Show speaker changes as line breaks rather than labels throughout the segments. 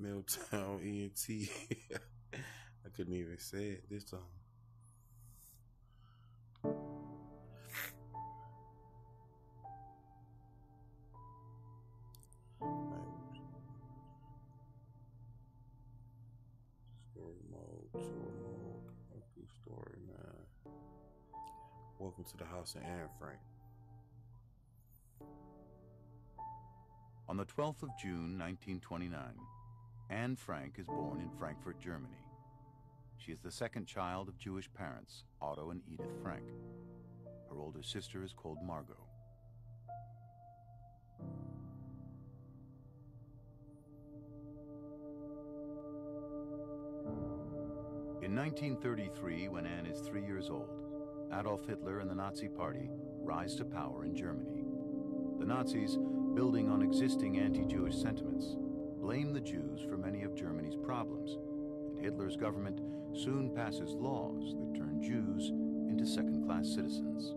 Miltown ENT. I couldn't even say it this time. Story mode, tour mode, empty story, man. Welcome to the house of Anne Frank.
On the 12th of June, 1929, Anne Frank is born in Frankfurt, Germany. She is the second child of Jewish parents, Otto and Edith Frank. Her older sister is called Margot. In 1933, when Anne is three years old, Adolf Hitler and the Nazi Party rise to power in Germany. The Nazis, building on existing anti-Jewish sentiments, blame the Jews for many of Germany's problems, and Hitler's government soon passes laws that turn Jews into second-class citizens.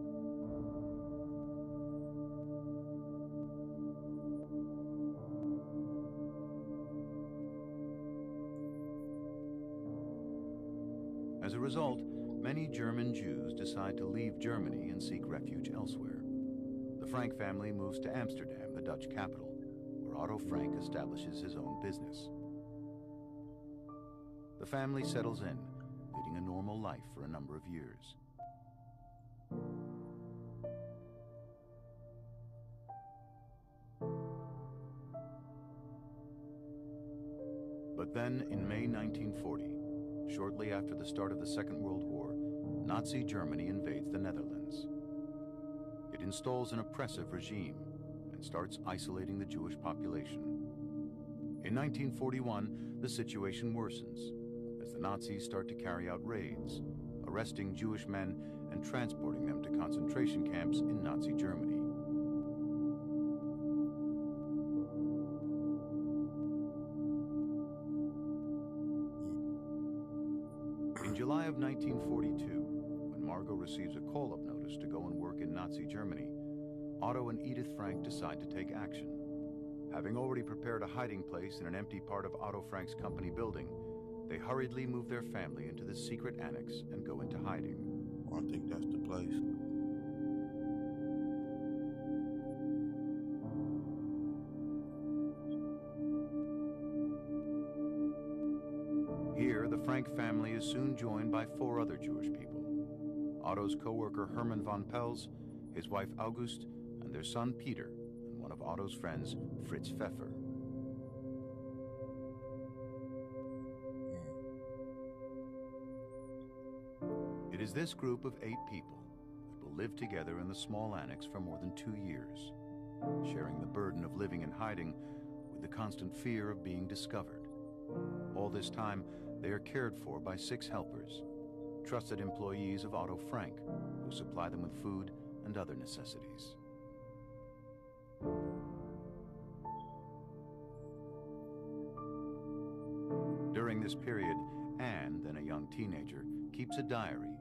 As a result, many German Jews decide to leave Germany and seek refuge elsewhere. The Frank family moves to Amsterdam, the Dutch capital, Otto Frank establishes his own business. The family settles in, leading a normal life for a number of years. But then, in May 1940, shortly after the start of the Second World War, Nazi Germany invades the Netherlands. It installs an oppressive regime and starts isolating the Jewish population. In 1941, the situation worsens as the Nazis start to carry out raids, arresting Jewish men and transporting them to concentration camps in Nazi Germany. In July of 1942, when Margot receives a call-up notice to go and work in Nazi Germany, Otto and Edith Frank decide to take action. Having already prepared a hiding place in an empty part of Otto Frank's company building, they hurriedly move their family into the secret annex and go into hiding.
Oh, I think that's the place.
Here, the Frank family is soon joined by four other Jewish people. Otto's co-worker Hermann van Pels, his wife August, and their son Peter, and one of Otto's friends, Fritz Pfeffer. It is this group of eight people that will live together in the small annex for more than two years, sharing the burden of living in hiding with the constant fear of being discovered. All this time, they are cared for by six helpers, trusted employees of Otto Frank, who supply them with food and other necessities. During this period, Anne, then a young teenager, keeps a diary,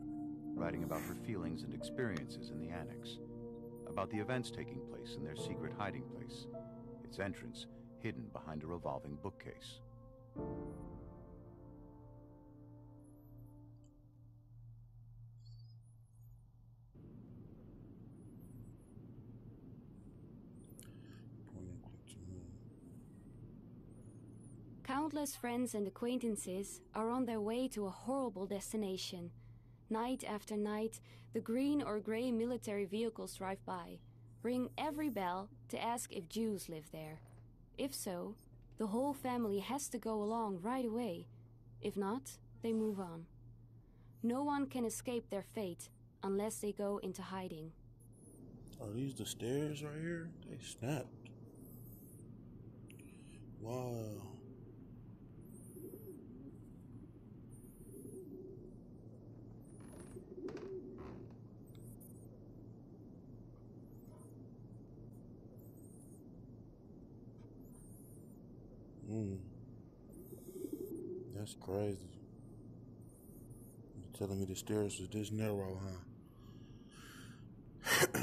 writing about her feelings and experiences in the annex, about the events taking place in their secret hiding place, its entrance hidden behind a revolving bookcase.
Countless friends and acquaintances are on their way to a horrible destination. Night after night, the green or gray military vehicles drive by, ring every bell to ask if Jews live there. If so, the whole family has to go along right away. If not, they move on. No one can escape their fate unless they go into hiding.
Are these the stairs right here? They snapped. Wow. Mm. That's crazy. You telling me the stairs was this narrow, huh?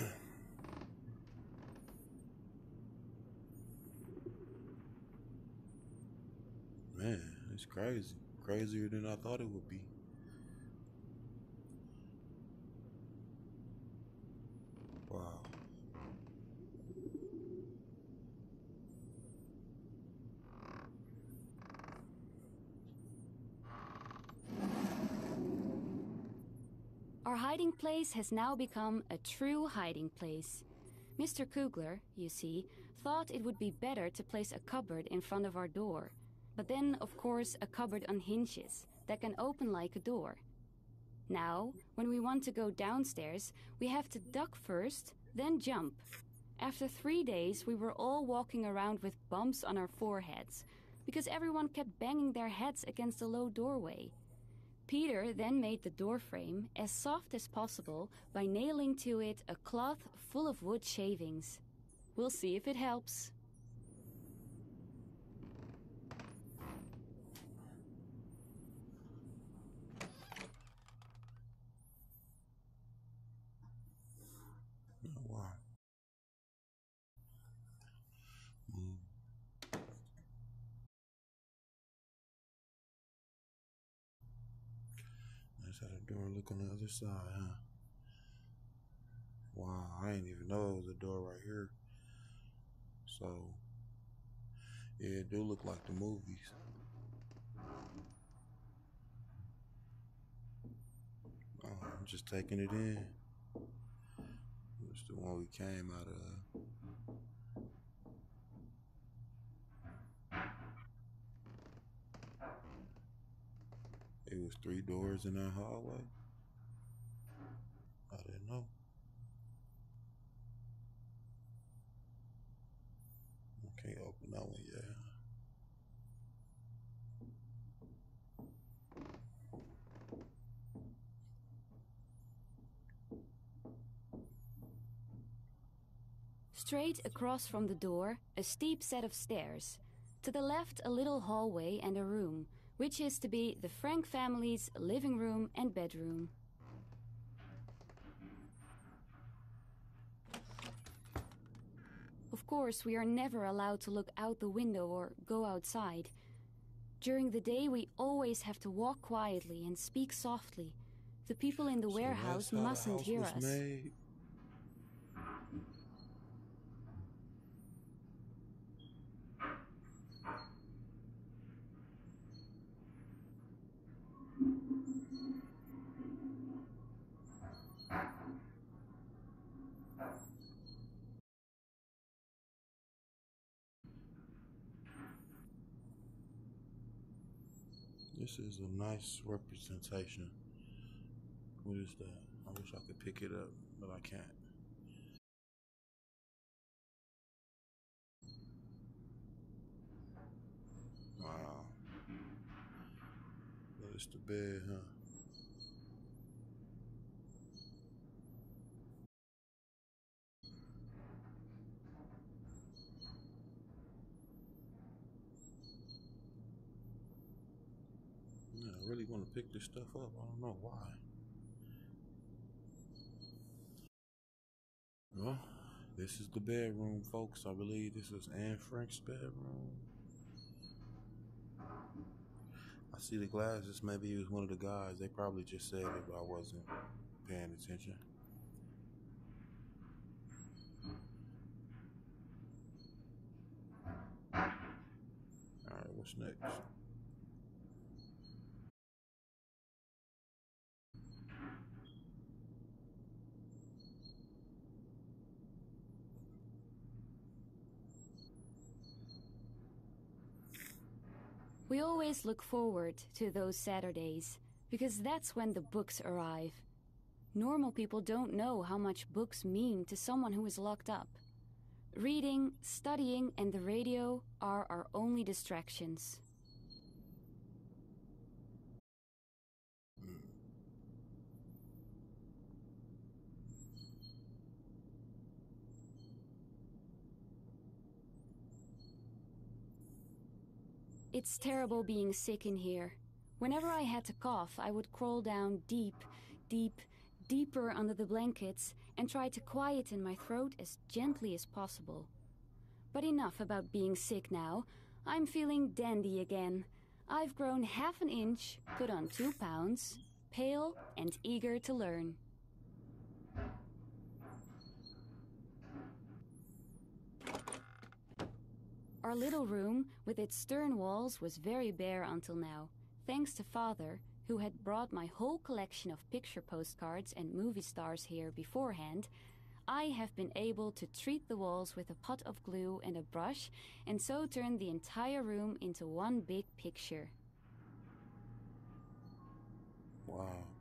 Man, it's crazy. Crazier than I thought it would be. Wow.
Our hiding place has now become a true hiding place. Mr. Kugler, you see, thought it would be better to place a cupboard in front of our door. But then, of course, a cupboard on hinges that can open like a door. Now, when we want to go downstairs, we have to duck first, then jump. After three days, we were all walking around with bumps on our foreheads because everyone kept banging their heads against the low doorway. Peter then made the door frame as soft as possible by nailing to it a cloth full of wood shavings. We'll see if it helps.
Oh, wow. Mm. The door look on the other side, huh? Wow, I didn't even know a door right here. So, yeah, it do look like the movies. Oh, I'm just taking it in. It's the one we came out of. It was three doors in that hallway. I didn't know. I can't open that one yet.
Straight across from the door, a steep set of stairs. To the left, a little hallway and a room, which is to be the Frank family's living room and bedroom. Of course, we are never allowed to look out the window or go outside. During the day, we always have to walk quietly and speak softly. The people in the
So
warehouse
that's how the
mustn't hear us.
made. This is a nice representation. What is that? I wish I could pick it up, but I can't. Wow. That is the bed, huh? Yeah, I really want to pick this stuff up. I don't know why. Well, this is the bedroom, folks. I believe this is Anne Frank's bedroom. I see the glasses. Maybe he was one of the guys. They probably just said it, but I wasn't paying attention. All right, what's next?
Always look forward to those Saturdays because that's when the books arrive. Normal people don't know how much books mean to someone who is locked up. Reading, studying, and the radio are our only distractions. It's terrible being sick in here. Whenever I had to cough, I would crawl down deep, deep, deeper under the blankets and try to quieten my throat as gently as possible. But enough about being sick now. I'm feeling dandy again. I've grown half an inch, put on two pounds, pale and eager to learn. Our little room, with its stern walls, was very bare until now, thanks to father, who had brought my whole collection of picture postcards and movie stars here beforehand. I have been able to treat the walls with a pot of glue and a brush, and so turn the entire room into one big picture.
Wow.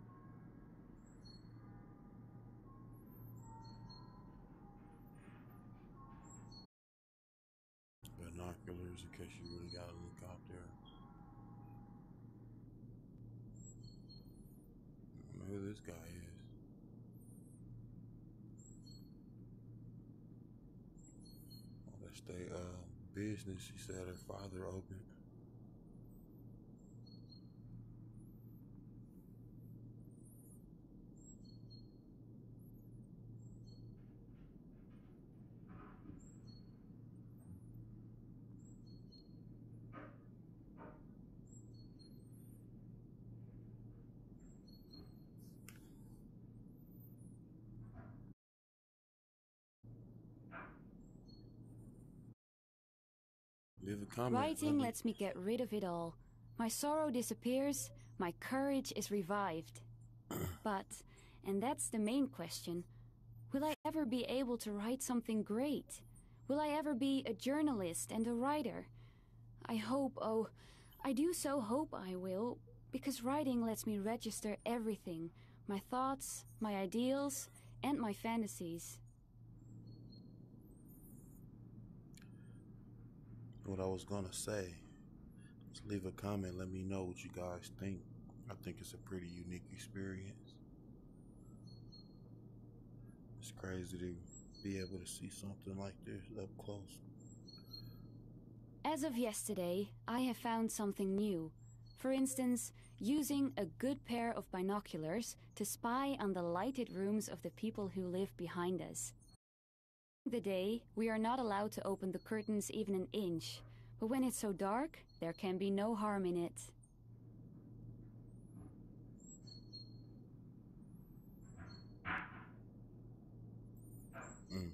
In case you really gotta look out there. I who this guy is. That's their uh, business. He said her father opened. Leave a comment.
Writing
me-
lets me get rid of it all. My sorrow disappears, my courage is revived. but, and that's the main question, will I ever be able to write something great? Will I ever be a journalist and a writer? I hope, oh, I do so hope I will, because writing lets me register everything my thoughts, my ideals, and my fantasies.
What I was gonna say. Just leave a comment. Let me know what you guys think. I think it's a pretty unique experience. It's crazy to be able to see something like this up close.
As of yesterday, I have found something new. For instance, using a good pair of binoculars to spy on the lighted rooms of the people who live behind us. The day, we are not allowed to open the curtains even an inch, but when it's so dark, there can be no harm in it.
Mm.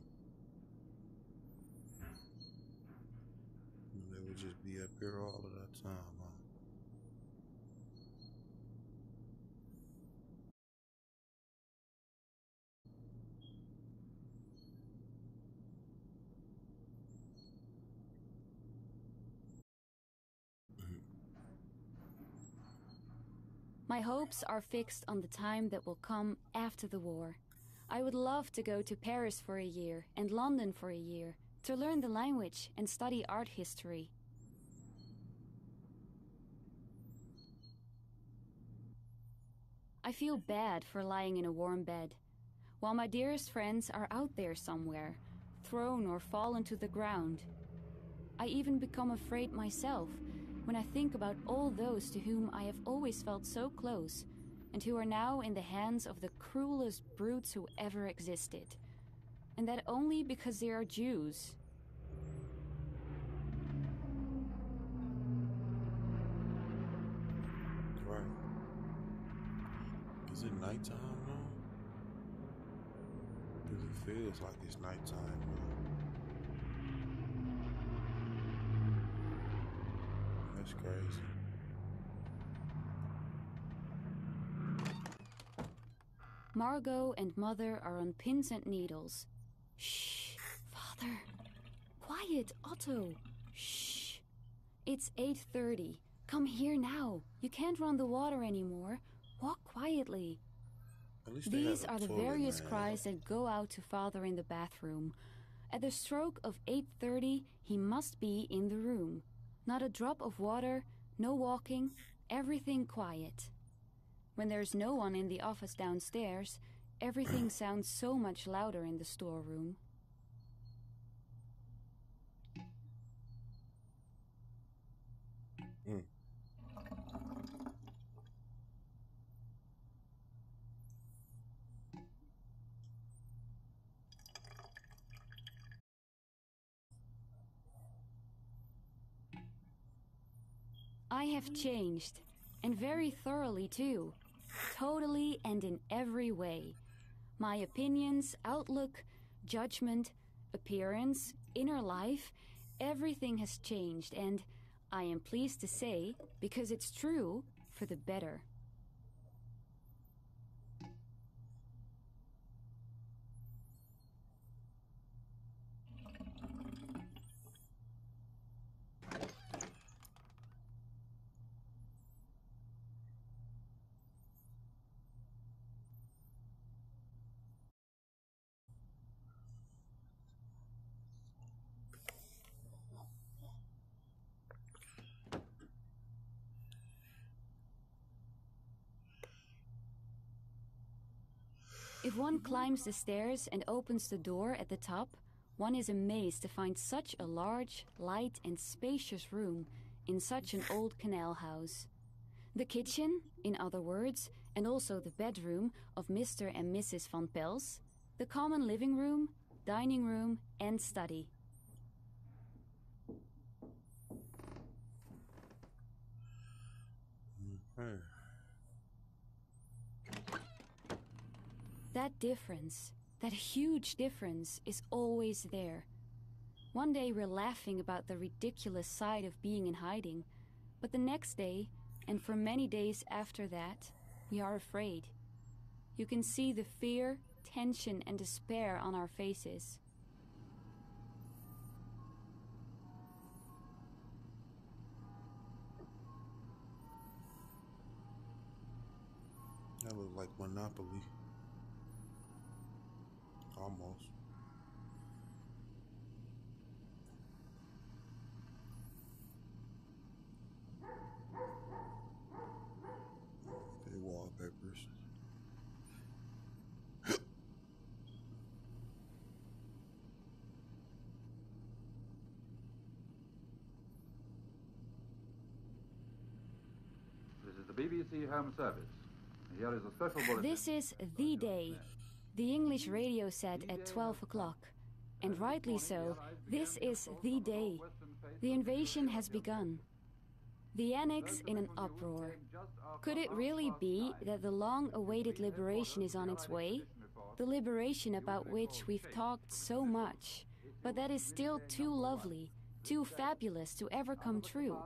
They would just be up here all of that time, huh?
My hopes are fixed on the time that will come after the war. I would love to go to Paris for a year and London for a year to learn the language and study art history. I feel bad for lying in a warm bed, while my dearest friends are out there somewhere, thrown or fallen to the ground. I even become afraid myself when I think about all those to whom I have always felt so close and who are now in the hands of the cruelest brutes who ever existed. And that only because they are Jews.
Right. Is it nighttime now? Because it feels like it's nighttime now. That's crazy.
Margot and Mother are on pins and needles. Shh, Father. Quiet, Otto. Shh. It's 8:30. Come here now. You can't run the water anymore. Walk quietly.
At least they
These are the various cries that go out to Father in the bathroom. At the stroke of 8:30, he must be in the room. Not a drop of water, no walking, everything quiet. When there's no one in the office downstairs, everything sounds so much louder in the storeroom.
Mm.
I have changed, and very thoroughly too. Totally and in every way. My opinions, outlook, judgment, appearance, inner life, everything has changed, and I am pleased to say, because it's true, for the better. One climbs the stairs and opens the door at the top, one is amazed to find such a large, light, and spacious room in such an old canal house. The kitchen, in other words, and also the bedroom of Mr. and Mrs. Van Pels, the common living room, dining room, and study.
Okay.
That difference, that huge difference, is always there. One day we're laughing about the ridiculous side of being in hiding, but the next day, and for many days after that, we are afraid. You can see the fear, tension, and despair on our faces.
That look like Monopoly. Almost. They wallpapers.
This is the BBC Home Service. Here is a special bulletin.
This is the day. The English radio said at 12 o'clock. And rightly so, this is the day. The invasion has begun. The annex in an uproar. Could it really be that the long awaited liberation is on its way? The liberation about which we've talked so much, but that is still too lovely, too fabulous to ever come true.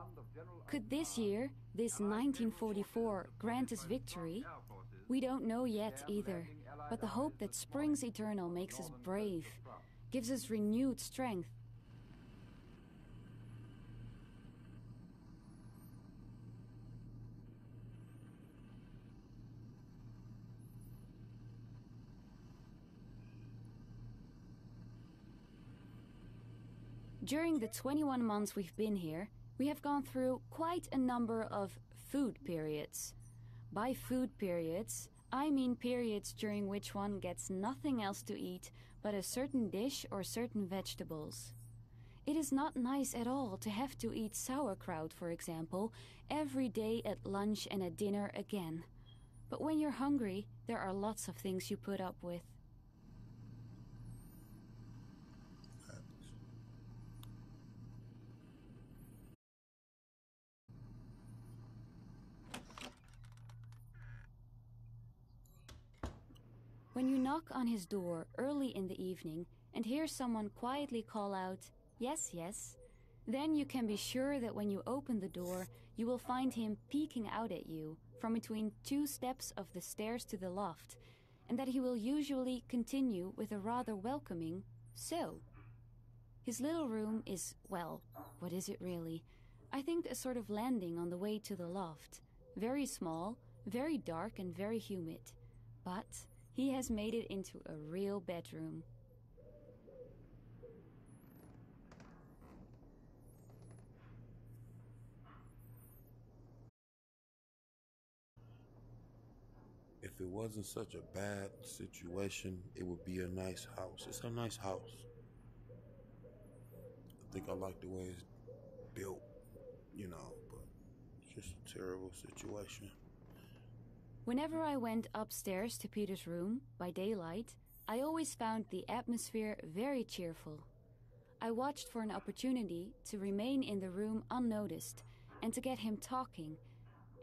Could this year, this 1944, grant us victory? We don't know yet either, but the hope that springs eternal makes us brave, gives us renewed strength. During the 21 months we've been here, we have gone through quite a number of food periods. By food periods, I mean periods during which one gets nothing else to eat but a certain dish or certain vegetables. It is not nice at all to have to eat sauerkraut, for example, every day at lunch and at dinner again. But when you're hungry, there are lots of things you put up with. When you knock on his door early in the evening and hear someone quietly call out, Yes, yes, then you can be sure that when you open the door, you will find him peeking out at you from between two steps of the stairs to the loft, and that he will usually continue with a rather welcoming, So. His little room is, well, what is it really? I think a sort of landing on the way to the loft. Very small, very dark, and very humid. But he has made it into a real bedroom.
If it wasn't such a bad situation, it would be a nice house. It's a nice house. I think I like the way it's built, you know, but it's just a terrible situation.
Whenever I went upstairs to Peter's room by daylight, I always found the atmosphere very cheerful. I watched for an opportunity to remain in the room unnoticed and to get him talking.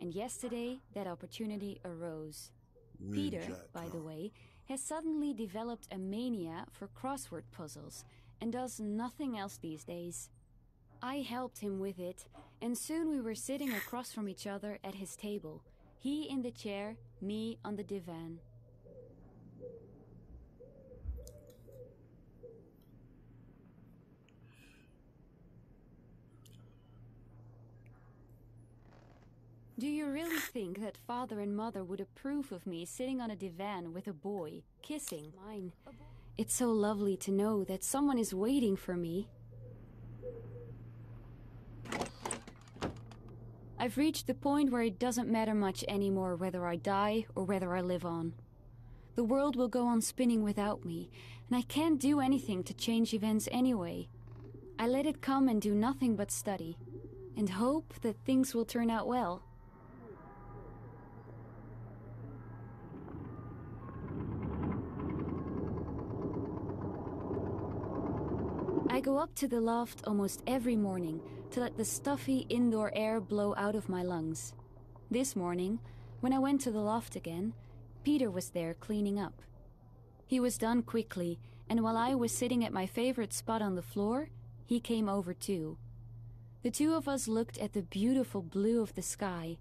And yesterday, that opportunity arose. Peter, by the way, has suddenly developed a mania for crossword puzzles and does nothing else these days. I helped him with it, and soon we were sitting across from each other at his table. He in the chair, me on the divan. Do you really think that father and mother would approve of me sitting on a divan with a boy, kissing mine? It's so lovely to know that someone is waiting for me. I've reached the point where it doesn't matter much anymore whether I die or whether I live on. The world will go on spinning without me, and I can't do anything to change events anyway. I let it come and do nothing but study, and hope that things will turn out well. I go up to the loft almost every morning to let the stuffy indoor air blow out of my lungs. This morning, when I went to the loft again, Peter was there cleaning up. He was done quickly, and while I was sitting at my favorite spot on the floor, he came over too. The two of us looked at the beautiful blue of the sky,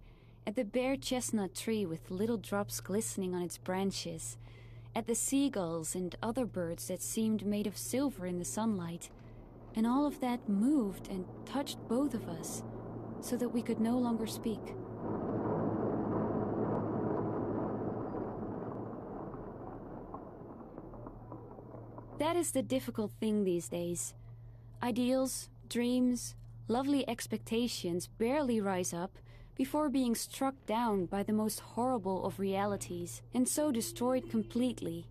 at the bare chestnut tree with little drops glistening on its branches, at the seagulls and other birds that seemed made of silver in the sunlight, and all of that moved and touched both of us, so that we could no longer speak. That is the difficult thing these days. Ideals, dreams, lovely expectations barely rise up before being struck down by the most horrible of realities and so destroyed completely.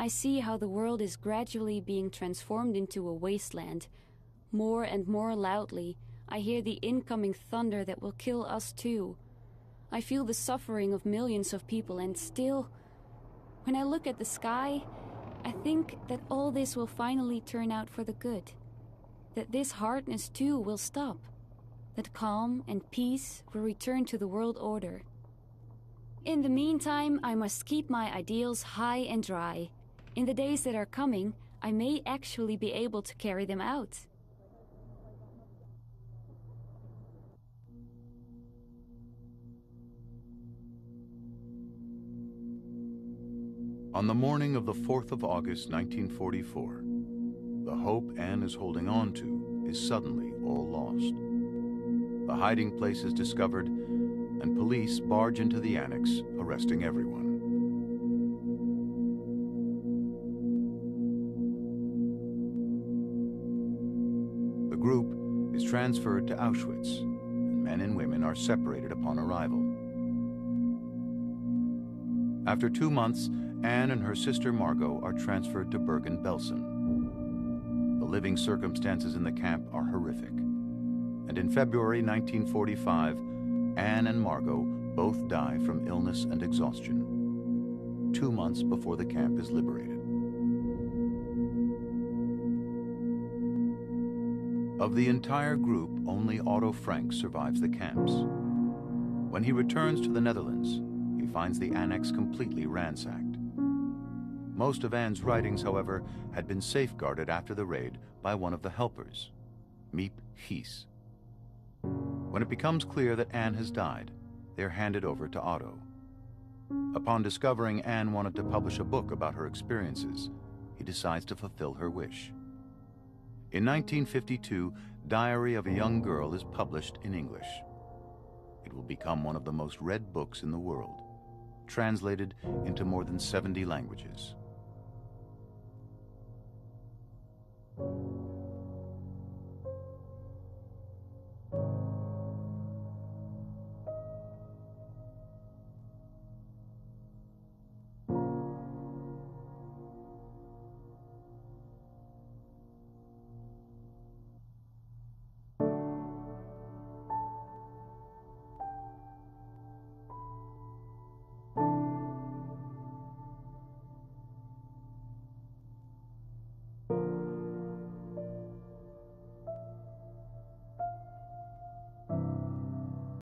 I see how the world is gradually being transformed into a wasteland. More and more loudly, I hear the incoming thunder that will kill us too. I feel the suffering of millions of people, and still, when I look at the sky, I think that all this will finally turn out for the good. That this hardness too will stop. That calm and peace will return to the world order. In the meantime, I must keep my ideals high and dry. In the days that are coming, I may actually be able to carry them out.
On the morning of the 4th of August, 1944, the hope Anne is holding on to is suddenly all lost. The hiding place is discovered, and police barge into the annex, arresting everyone. Transferred to Auschwitz, and men and women are separated upon arrival. After two months, Anne and her sister Margot are transferred to Bergen-Belsen. The living circumstances in the camp are horrific. And in February 1945, Anne and Margot both die from illness and exhaustion, two months before the camp is liberated. Of the entire group, only Otto Frank survives the camps. When he returns to the Netherlands, he finds the annex completely ransacked. Most of Anne's writings, however, had been safeguarded after the raid by one of the helpers, Miep Gies. When it becomes clear that Anne has died, they are handed over to Otto. Upon discovering Anne wanted to publish a book about her experiences, he decides to fulfill her wish. In 1952, Diary of a Young Girl is published in English. It will become one of the most read books in the world, translated into more than 70 languages.